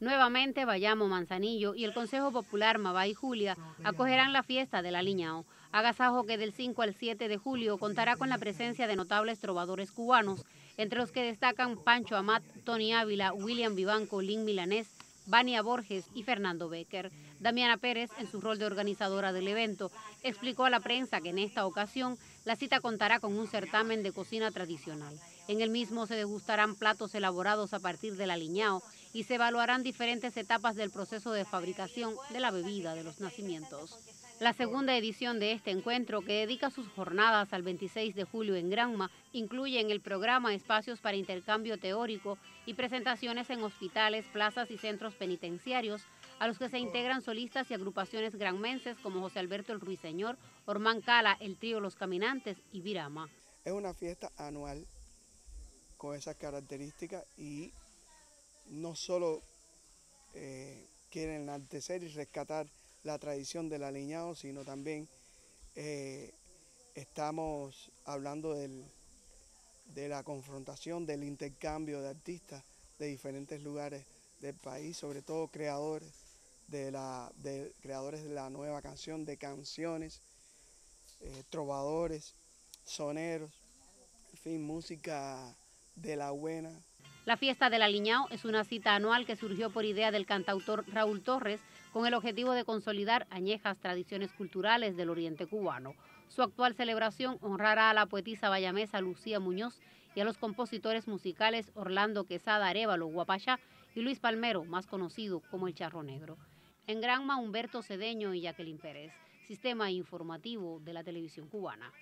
Nuevamente, Bayamo, Manzanillo y el Consejo Popular Mabay Julia acogerán la fiesta de la Liñao, agasajo que del 5 al 7 de julio contará con la presencia de notables trovadores cubanos, entre los que destacan Pancho Amat, Tony Ávila, William Vivanco, Lin Milanés, Vania Borges y Fernando Becker. Damiana Pérez, en su rol de organizadora del evento, explicó a la prensa que en esta ocasión la cita contará con un certamen de cocina tradicional. En el mismo se degustarán platos elaborados a partir del aliñao y se evaluarán diferentes etapas del proceso de fabricación de la bebida de los nacimientos. La segunda edición de este encuentro, que dedica sus jornadas al 26 de julio en Granma, incluye en el programa espacios para intercambio teórico y presentaciones en hospitales, plazas y centros penitenciarios, a los que se integran solistas y agrupaciones granmenses como José Alberto el Ruiseñor, Ormán Cala, el trío Los Caminantes y Virama. Es una fiesta anual con esas características y no solo eh, quieren enaltecer y rescatar la tradición del aliñado, sino también eh, estamos hablando de la confrontación, del intercambio de artistas de diferentes lugares del país, sobre todo creadores de, la, de creadores de la nueva canción, de canciones, eh, trovadores, soneros, en fin, música de la buena. La fiesta del aliñao es una cita anual que surgió por idea del cantautor Raúl Torres con el objetivo de consolidar añejas tradiciones culturales del oriente cubano. Su actual celebración honrará a la poetisa bayamesa Lucía Muñoz y a los compositores musicales Orlando Quesada Arevalo Guapayá y Luis Palmero, más conocido como el Charro Negro. En Granma, Humberto Cedeño y Jacqueline Pérez, Sistema Informativo de la Televisión Cubana.